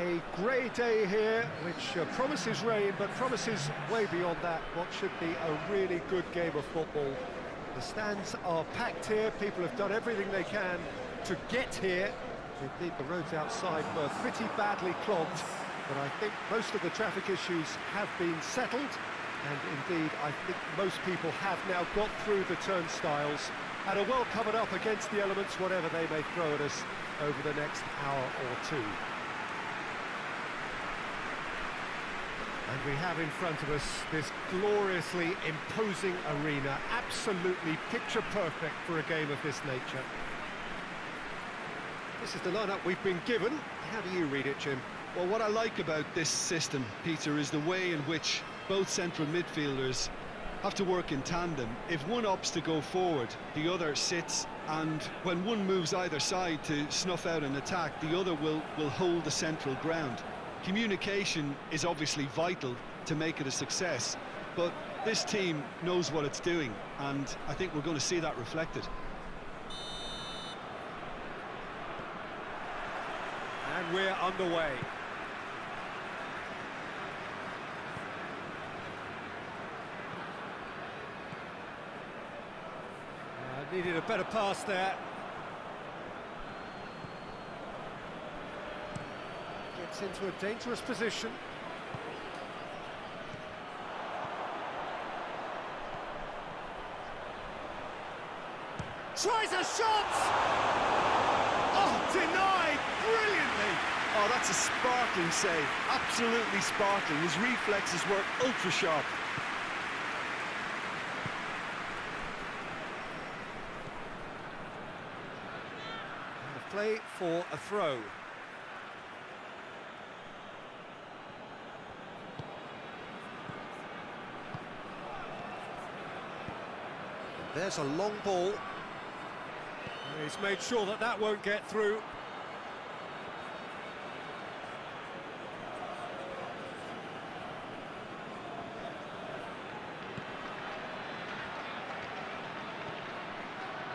A grey day here, which uh, promises rain, but promises way beyond that what should be a really good game of football. The stands are packed here, people have done everything they can to get here. Indeed, the roads outside were pretty badly clogged, but I think most of the traffic issues have been settled, and indeed, I think most people have now got through the turnstiles and are well covered up against the elements, whatever they may throw at us over the next hour or two. And we have in front of us this gloriously imposing arena, absolutely picture perfect for a game of this nature. This is the lineup we've been given. How do you read it, Jim? Well, what I like about this system, Peter, is the way in which both central midfielders have to work in tandem. If one opts to go forward, the other sits, and when one moves either side to snuff out an attack, the other will, will hold the central ground. Communication is obviously vital to make it a success, but this team knows what it's doing, and I think we're going to see that reflected. And we're underway. Uh, needed a better pass there. Gets into a dangerous position. Tries a shot! Oh, denied brilliantly! Oh, that's a sparkling save. Absolutely sparkling. His reflexes were ultra sharp. Play for a throw. There's a long ball. He's made sure that that won't get through.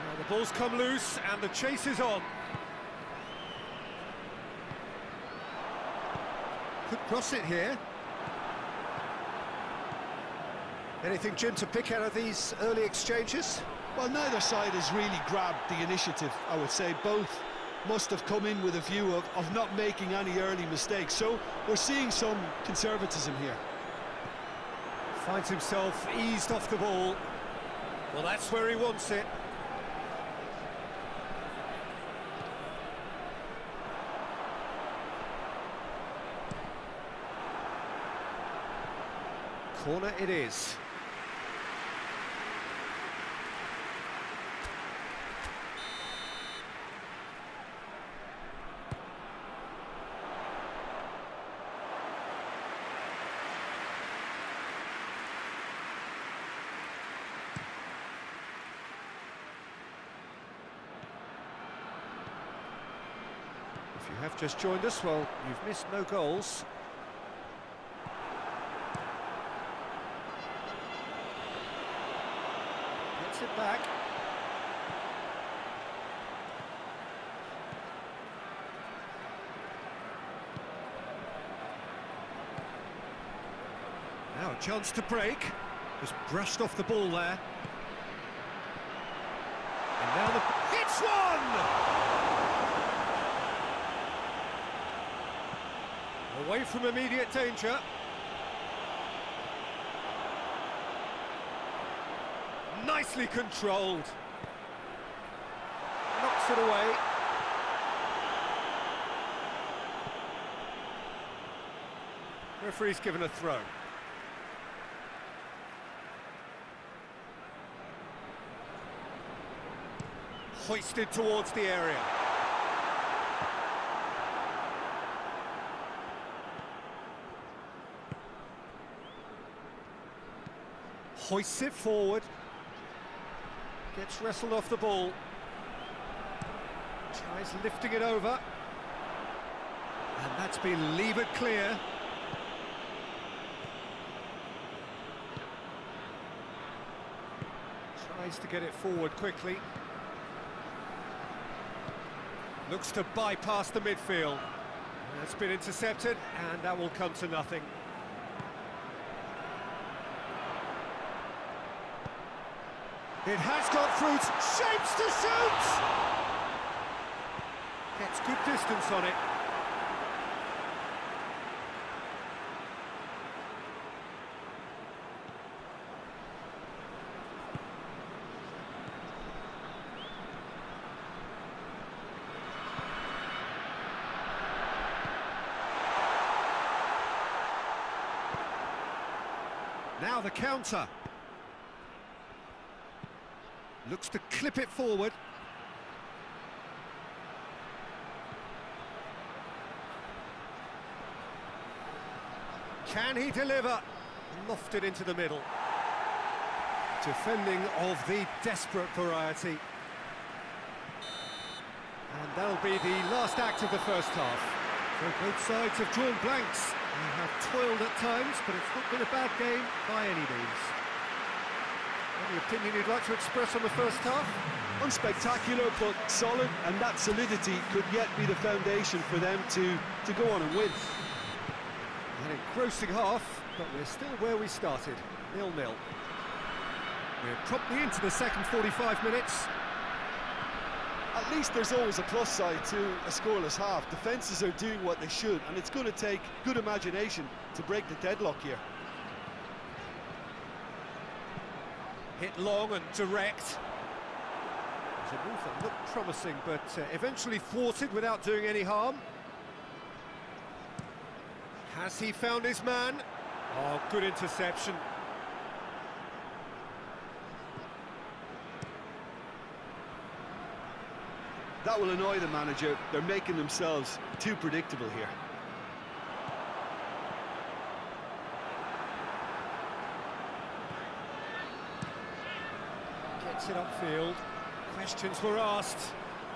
Now the ball's come loose and the chase is on. Could cross it here. Anything, Jim, to pick out of these early exchanges? Well, neither side has really grabbed the initiative, I would say. Both must have come in with a view of, of not making any early mistakes. So we're seeing some conservatism here. Finds himself eased off the ball. Well, that's where he wants it. Corner it is. You have just joined us, well, you've missed no goals. Gets it back. Now a chance to break. Just brushed off the ball there. And now the... Hits one! Away from immediate danger. Nicely controlled. Knocks it away. Referee's given a throw. Hoisted towards the area. Hoists it forward. Gets wrestled off the ball. Tries lifting it over. And that's been levered clear. Tries to get it forward quickly. Looks to bypass the midfield. That's been intercepted, and that will come to nothing. It has got fruit, shapes to shoot! Gets good distance on it. Now the counter. Looks to clip it forward. Can he deliver? Lofted into the middle. Defending of the desperate variety. And that'll be the last act of the first half. So both sides have drawn blanks. They have toiled at times, but it's not been a bad game by any means. Any opinion you'd like to express on the first half? Unspectacular, but solid, and that solidity could yet be the foundation for them to, to go on and win. An engrossing half, but we're still where we started, nil-nil. We're promptly into the second 45 minutes. At least there's always a plus side to a scoreless half. Defences are doing what they should, and it's going to take good imagination to break the deadlock here. Hit long and direct. It a move that looked promising, but uh, eventually thwarted without doing any harm. Has he found his man? Oh, good interception. That will annoy the manager. They're making themselves too predictable here. Gets it upfield. Questions were asked,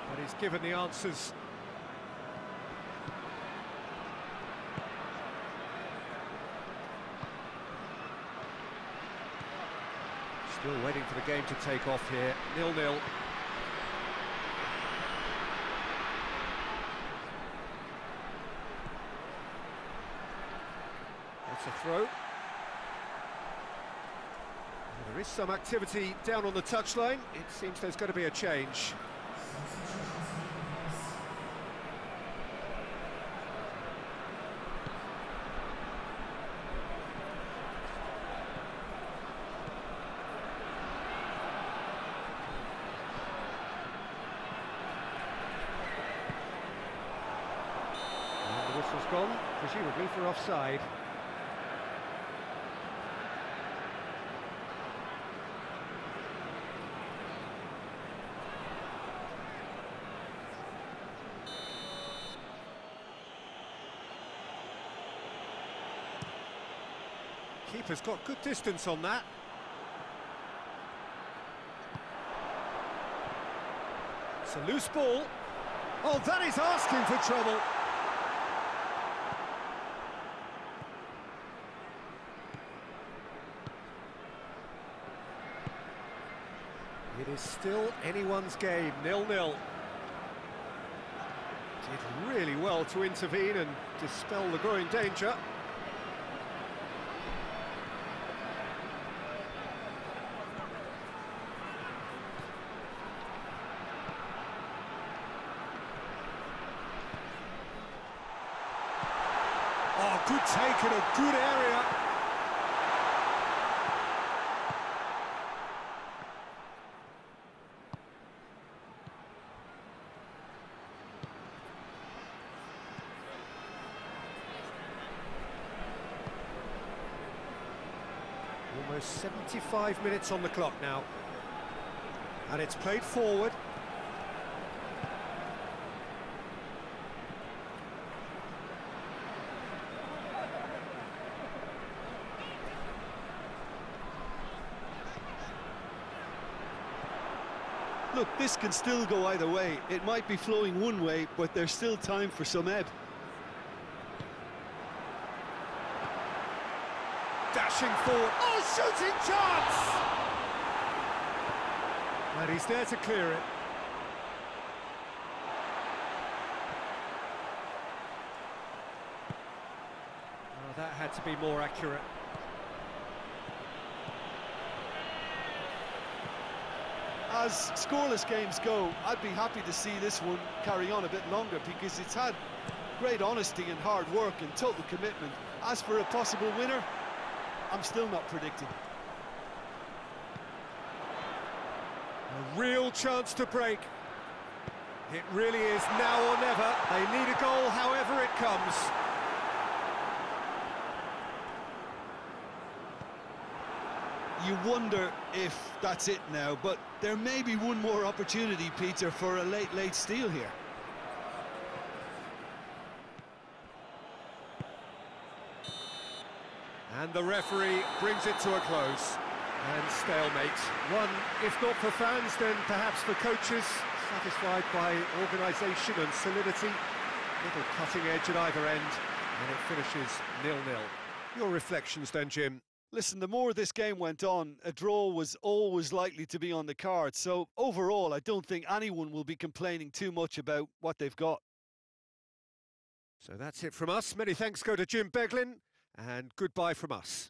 but he's given the answers. Still waiting for the game to take off here. Nil-nil. That's a throw. There is some activity down on the touchline. It seems there's going to be a change. And the whistle's gone, presumably for offside. Keeper's got good distance on that. It's a loose ball. Oh, that is asking for trouble. It is still anyone's game, nil-nil. Did really well to intervene and dispel the growing danger. Take in a good area. Almost 75 minutes on the clock now. And it's played forward. Look, this can still go either way. It might be flowing one way, but there's still time for some ebb. Dashing forward. Oh, shooting chance! And he's there to clear it. Oh, that had to be more accurate. As scoreless games go, I'd be happy to see this one carry on a bit longer because it's had great honesty and hard work and total commitment. As for a possible winner, I'm still not predicting. A real chance to break. It really is now or never. They need a goal however it comes. You wonder if that's it now, but there may be one more opportunity, Peter, for a late, late steal here. And the referee brings it to a close. And stalemate. One, if not for fans, then perhaps for coaches, satisfied by organisation and solidity. Little cutting edge at either end, and it finishes nil-nil. Your reflections then, Jim? Listen, the more this game went on, a draw was always likely to be on the card. So overall, I don't think anyone will be complaining too much about what they've got. So that's it from us. Many thanks go to Jim Beglin, and goodbye from us.